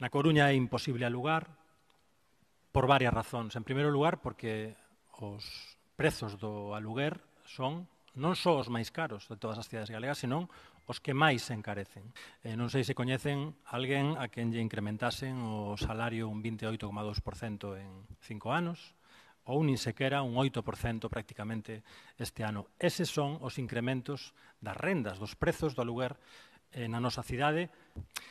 Na Coruña é imposible alugar por varias razóns. En primeiro lugar, porque os prezos do aluguer son non só os máis caros de todas as cidades galegas, senón os que máis se encarecen. Eh, non sei se coñecen alguén a quen lle incrementasen o salario un 28,2% en cinco anos, ou nin sequera un 8% prácticamente este ano. Eses son os incrementos das rendas, dos prezos do aluguer eh, na nosa cidade.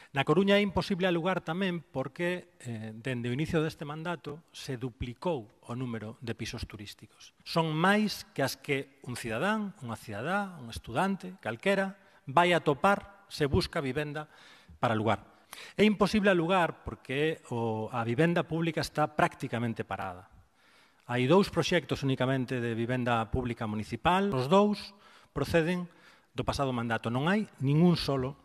Na Coruña é imposible alugar tamén porque eh, dende o inicio deste mandato se duplicou o número de pisos turísticos. Son máis que as que un cidadán, unha cidadá, un estudante, calquera, vai a topar se busca vivenda para alugar. É imposible alugar porque o, a vivenda pública está prácticamente parada. Hai dous proxectos únicamente de vivenda pública municipal. Os dous proceden do pasado mandato. Non hai ningún solo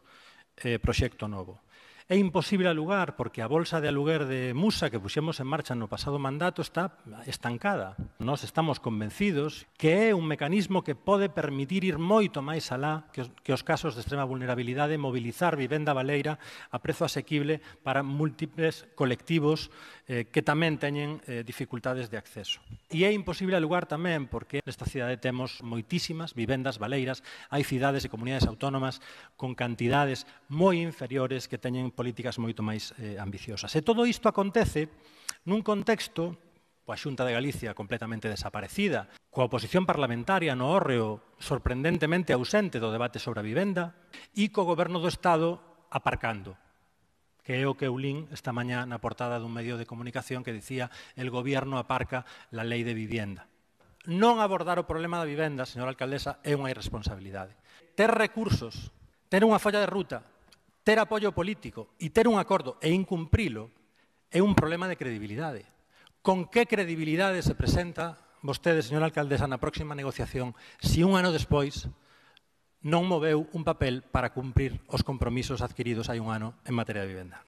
eh, proxecto novo. É imposible alugar porque a bolsa de aluguer de Musa que puxemos en marcha no pasado mandato está estancada. Nós estamos convencidos que é un mecanismo que pode permitir ir moito máis alá que os casos de extrema vulnerabilidade mobilizar vivenda baleira a prezo asequible para múltiples colectivos eh, que tamén teñen eh, dificultades de acceso. E é imposible alugar tamén porque nesta cidade temos moitísimas vivendas baleiras, hai cidades e comunidades autónomas con cantidades moi inferiores que teñen políticas moito máis eh, ambiciosas. E todo isto acontece nun contexto coa Xunta de Galicia completamente desaparecida, coa oposición parlamentaria no órreo sorprendentemente ausente do debate sobre a vivenda e co goberno do Estado aparcando que é o que eu lín esta mañá na portada dun medio de comunicación que dicía el goberno aparca la lei de vivienda. Non abordar o problema da vivenda, señora alcaldesa, é unha irresponsabilidade. Ter recursos, ter unha folla de ruta, ter apoio político e ter un acordo e incumprilo é un problema de credibilidade. Con que credibilidade se presenta vostede, señora alcaldesa, na próxima negociación, se si un ano despois non moveu un papel para cumprir os compromisos adquiridos hai un ano en materia de vivenda.